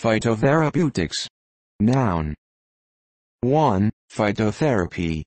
Phytotherapeutics. Noun. 1. Phytotherapy.